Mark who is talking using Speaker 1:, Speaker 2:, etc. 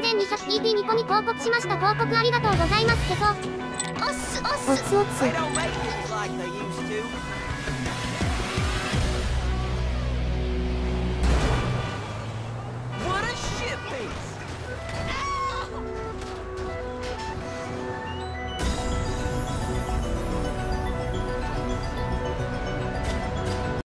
Speaker 1: 3200EP ニコニ報告しました。報告ありがとうございます。けど
Speaker 2: おっすおっす。
Speaker 3: お
Speaker 4: っすおっす